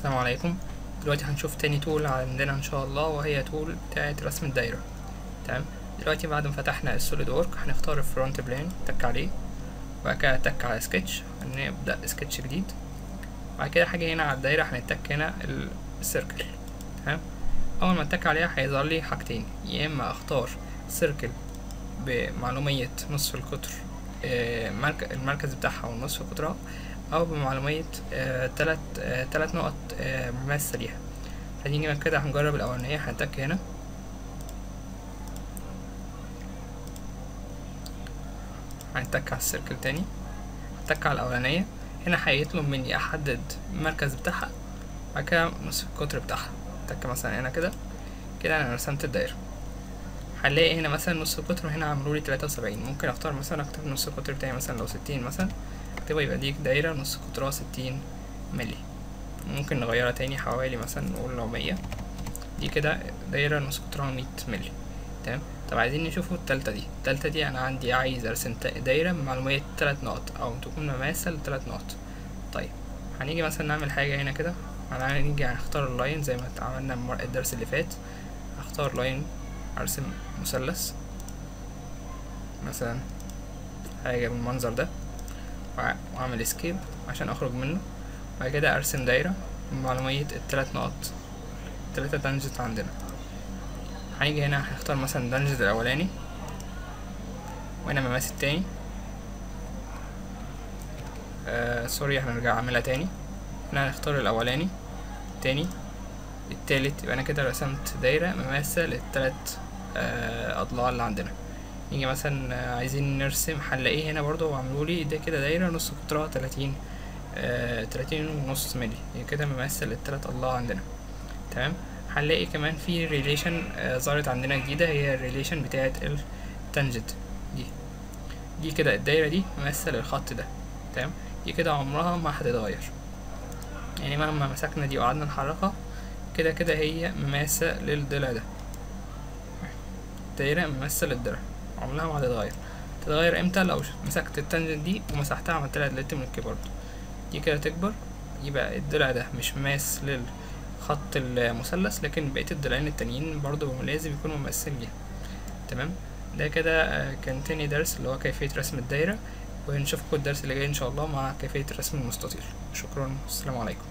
السلام عليكم. دلوقتي هنشوف تاني tool عندنا إن شاء الله وهي tool بتاعة رسم الدايرة. تمام؟ دلوقتي بعد ما فتحنا ال SolidWorks هنختار ال front plane تك عليه. وبعد كده تك على سكتش هنبدأ سكتش جديد. بعد كده هاجي هنا على الدايرة هنتك هنا ال circle تمام؟ أول ما اتك عليها هيظهر لي حاجتين. يا إما أختار circle بمعلومية نصف القطر المركز بتاعها ونصف قطرها أو بمعلومية آه، تلات آه، تلات نقط آه، مماثلة ليها فنيجي من كده هنجرب الأولانية هنتك هنا. هنتك على السيركل تاني. هنتك على الأولانية. هنا هيطلب مني أحدد المركز بتاعها بعد كده نصف القطر بتاعها. تك مثلا هنا كده. كده أنا رسمت الدايرة هنلاقي هنا مثلا نص القطر هنا عملولي تلاتة وسبعين. ممكن أختار مثلا أكتب نص القطر بتاعي مثلا لو ستين مثلا. اكتبها يبقى دي دايرة نص قطرها ستين ملي ممكن نغيرها تاني حوالي مثلا نقول لو مية. دي كده دايرة نص قطرها مية ملي تمام؟ طب عايزين نشوفوا التالتة دي. التالتة دي أنا عندي عايز أرسم دايرة بمعلومية تلات نقط أو تكون مماس لتلات نقط. طيب هنيجي مثلا نعمل هاجي هنا كده. هنيجي هنختار ال line زي ما عملنا المر- الدرس اللي فات. هختار line أرسم مثلث مثلا حاجة بالمنظر ده وأعمل escape عشان أخرج منه. بعد كده أرسم دايرة بمعلومية التلات نقط التلاتة tangent عندنا. هنيجي هنا هنختار مثلا tangent الأولاني وهنا مماس تاني. آه sorry هنرجع أعملها تاني. هنا هنختار الأولاني التاني التالت يبقى أنا كده رسمت دايرة مماسة للتلات آه أضلاع اللي عندنا. نيجي مثلا آه، عايزين نرسم هنلاقيه هنا برضو وعملولي ده كده دايرة نص قطرها تلاتين آه تلاتين ونص ملي هي كده مماس التلات أضلاع عندنا. تمام؟ هنلاقي كمان في relation ظهرت عندنا جديدة هي ال relation بتاعت ال tangent دي. دي كده الدايرة دي مماس الخط ده. تمام؟ دي كده عمرها ما هتتغير. يعني مهما مسكنا دي وقعدنا نحركها كده كده هي مماسة للضلع ده. دايرة مماس للضلع. عمرها ما هتتغير تتغير إمتى؟ لو مسكت ال tangent دي ومسحتها عملت لها delete من ال keyboard. دي كده تكبر يبقى الضلع ده مش مماس للخط المثلث لكن بقية الضلعين التانيين برضو لازم يكونوا مماس ليها تمام؟ ده كده آه، كان تاني درس اللي هو كيفية رسم الدايرة. ونشوفكم الدرس اللي جاي إن شاء الله مع كيفية رسم المستطيل. شكرا. والسلام عليكم.